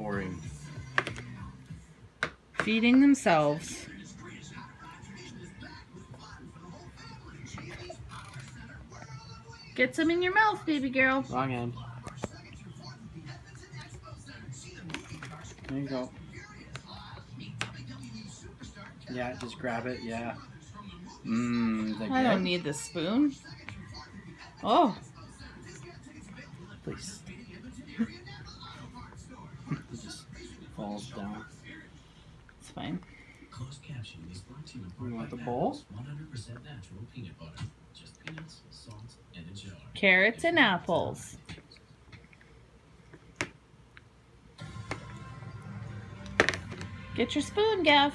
boring. Feeding themselves. Get some in your mouth, baby girl. Wrong end. There you go. Yeah, just grab it. Yeah. Mmm. I don't need the spoon. Oh, Please. Falls down. it's fine. Closed captioning is brought to you in part want by the bowl? 100% natural peanut butter. Just peanuts, salt, and a jar. Carrots and apples. Get your spoon, Gav.